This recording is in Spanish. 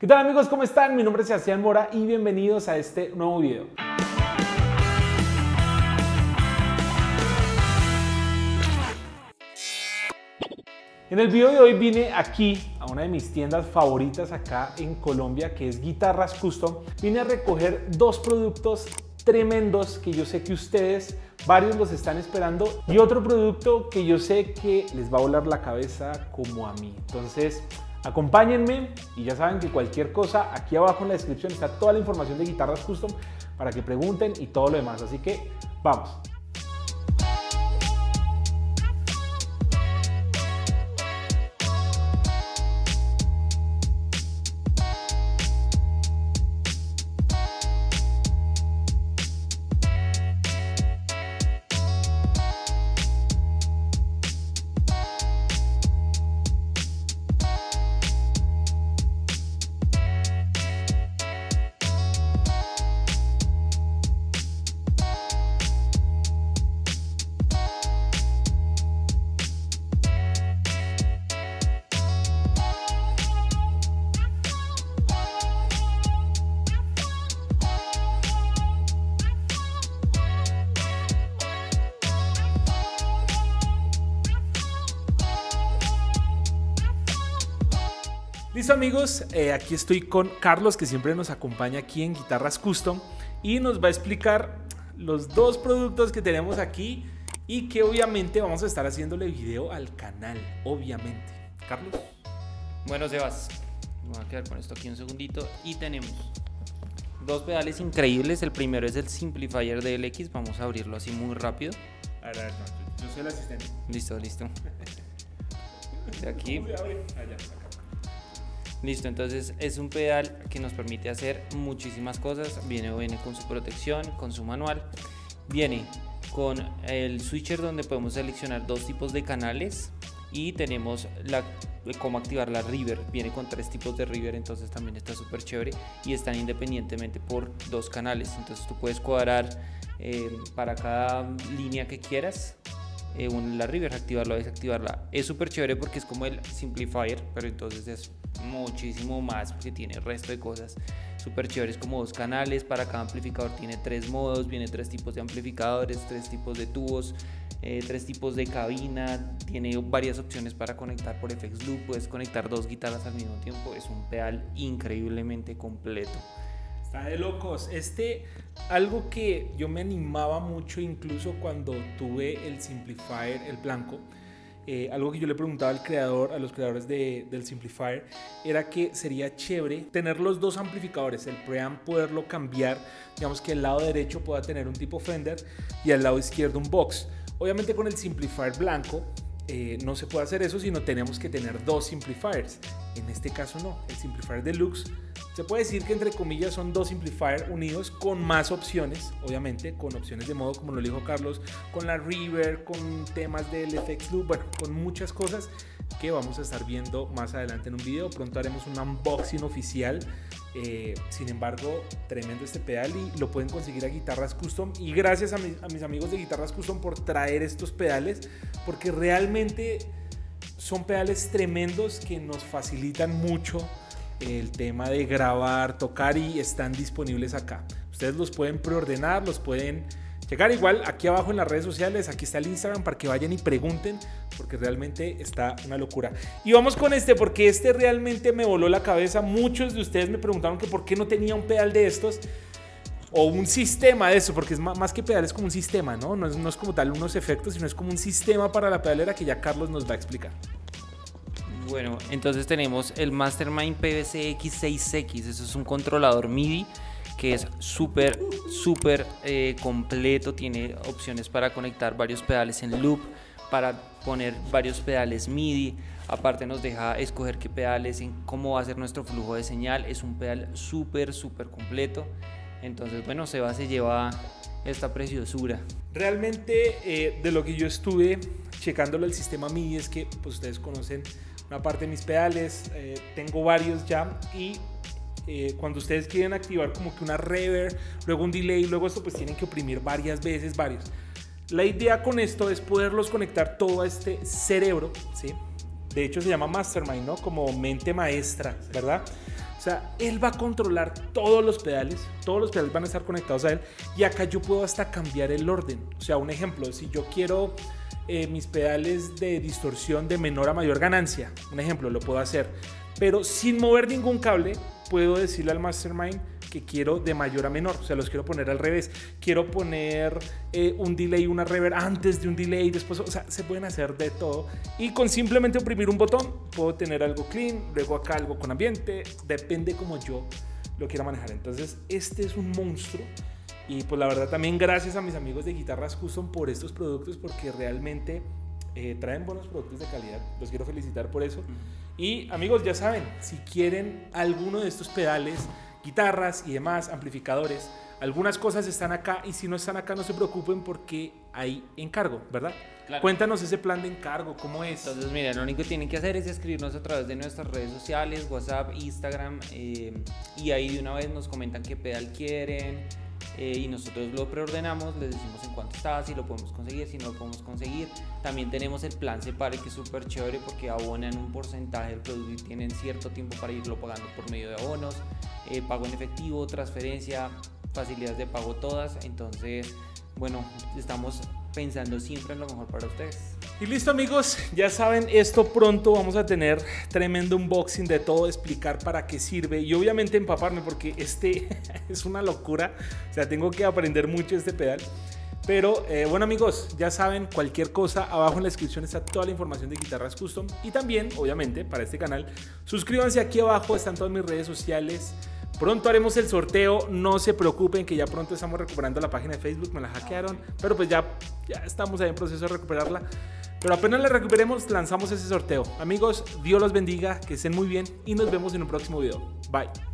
¿Qué tal amigos? ¿Cómo están? Mi nombre es Sebastián Mora y bienvenidos a este nuevo video. En el video de hoy vine aquí a una de mis tiendas favoritas acá en Colombia que es Guitarras Custom. Vine a recoger dos productos tremendos que yo sé que ustedes, varios los están esperando y otro producto que yo sé que les va a volar la cabeza como a mí. Entonces, Acompáñenme y ya saben que cualquier cosa, aquí abajo en la descripción está toda la información de guitarras custom para que pregunten y todo lo demás. Así que vamos. Listo amigos, eh, aquí estoy con Carlos que siempre nos acompaña aquí en Guitarras Custom y nos va a explicar los dos productos que tenemos aquí y que obviamente vamos a estar haciéndole video al canal, obviamente. Carlos. Bueno Sebas, voy a quedar con esto aquí un segundito y tenemos dos pedales increíbles. El primero es el Simplifier DLX, vamos a abrirlo así muy rápido. A ver, a ver, no, yo soy el asistente. Listo, listo. De aquí. Allá. Listo, entonces es un pedal que nos permite hacer muchísimas cosas. Viene, viene con su protección, con su manual. Viene con el switcher donde podemos seleccionar dos tipos de canales y tenemos la, cómo activar la river. Viene con tres tipos de river, entonces también está súper chévere y están independientemente por dos canales. Entonces tú puedes cuadrar eh, para cada línea que quieras eh, la river, activarla o desactivarla. Es súper chévere porque es como el simplifier, pero entonces es muchísimo más porque tiene el resto de cosas súper chéveres como dos canales. Para cada amplificador tiene tres modos viene tres tipos de amplificadores tres tipos de tubos eh, tres tipos de cabina. Tiene varias opciones para conectar por FX Loop. Puedes conectar dos guitarras al mismo tiempo. Es un pedal increíblemente completo. Está de locos. Este, algo que yo me animaba mucho incluso cuando tuve el Simplifier, el blanco, eh, algo que yo le preguntaba al creador, a los creadores de, del Simplifier, era que sería chévere tener los dos amplificadores, el preamp poderlo cambiar, digamos que el lado derecho pueda tener un tipo Fender y al lado izquierdo un box. Obviamente con el Simplifier blanco eh, no se puede hacer eso, sino tenemos que tener dos simplifiers. En este caso no, el Simplifier Deluxe se puede decir que entre comillas son dos simplifiers unidos con más opciones, obviamente, con opciones de modo como lo dijo Carlos, con la River, con temas del FX Loop, bueno, con muchas cosas que vamos a estar viendo más adelante en un video. Pronto haremos un unboxing oficial. Eh, sin embargo, tremendo este pedal y lo pueden conseguir a Guitarras Custom. Y gracias a mis, a mis amigos de Guitarras Custom por traer estos pedales, porque realmente son pedales tremendos que nos facilitan mucho el tema de grabar, tocar y están disponibles acá. Ustedes los pueden preordenar, los pueden llegar igual aquí abajo en las redes sociales, aquí está el Instagram para que vayan y pregunten, porque realmente está una locura. Y vamos con este, porque este realmente me voló la cabeza. Muchos de ustedes me preguntaron que por qué no tenía un pedal de estos o un sistema de eso, porque es más que pedal, es como un sistema, ¿no? No es, como tal unos efectos, sino es como un sistema para la pedalera que ya Carlos nos va a explicar. Bueno, entonces tenemos el Mastermind PVC X6X. Eso es un controlador MIDI que es súper, súper eh, completo. Tiene opciones para conectar varios pedales en loop, para poner varios pedales MIDI. Aparte nos deja escoger qué pedales, en cómo va a ser nuestro flujo de señal. Es un pedal súper, súper completo. Entonces, bueno, Seba se lleva esta preciosura. Realmente, eh, de lo que yo estuve checándolo el sistema MIDI es que, pues ustedes conocen una parte de mis pedales, eh, tengo varios ya y eh, cuando ustedes quieren activar como que una reverb, luego un delay, luego esto pues tienen que oprimir varias veces, varios. La idea con esto es poderlos conectar todo a este cerebro, ¿sí? De hecho se llama Mastermind, ¿no? Como mente maestra, ¿verdad? O sea, él va a controlar todos los pedales, todos los pedales van a estar conectados a él y acá yo puedo hasta cambiar el orden. O sea, un ejemplo, si yo quiero eh, mis pedales de distorsión de menor a mayor ganancia, un ejemplo, lo puedo hacer, pero sin mover ningún cable, puedo decirle al Mastermind que quiero de mayor a menor, o sea, los quiero poner al revés. Quiero poner eh, un delay, una reverb antes de un delay, después, o sea, se pueden hacer de todo. Y con simplemente oprimir un botón, puedo tener algo clean, luego acá algo con ambiente, depende como yo lo quiera manejar. Entonces, este es un monstruo. Y pues la verdad también gracias a mis amigos de Guitarras Custom por estos productos porque realmente eh, traen buenos productos de calidad. Los quiero felicitar por eso. Y amigos, ya saben, si quieren alguno de estos pedales, guitarras y demás, amplificadores, algunas cosas están acá y si no están acá no se preocupen porque hay encargo, ¿verdad? Cuéntanos ese plan de encargo, ¿cómo es? Entonces, mira, lo único que tienen que hacer es escribirnos a través de nuestras redes sociales, WhatsApp, Instagram, eh, y ahí de una vez nos comentan qué pedal quieren, eh, y nosotros lo preordenamos, les decimos en cuánto está, si lo podemos conseguir, si no lo podemos conseguir. También tenemos el plan Separe que es súper chévere porque abonan un porcentaje del producto y tienen cierto tiempo para irlo pagando por medio de abonos, eh, pago en efectivo, transferencia, facilidades de pago todas. Entonces, bueno, estamos pensando siempre en lo mejor para ustedes. Y listo amigos, ya saben, esto pronto vamos a tener tremendo unboxing de todo, explicar para qué sirve y obviamente empaparme porque este es una locura, o sea, tengo que aprender mucho este pedal. Pero eh, bueno amigos, ya saben, cualquier cosa, abajo en la descripción está toda la información de Guitarras Custom. Y también, obviamente, para este canal, suscríbanse aquí abajo, están todas mis redes sociales. Pronto haremos el sorteo, no se preocupen que ya pronto estamos recuperando la página de Facebook, me la hackearon, pero pues ya, ya estamos ahí en proceso de recuperarla. Pero apenas la recuperemos, lanzamos ese sorteo. Amigos, Dios los bendiga, que estén muy bien y nos vemos en un próximo video. Bye.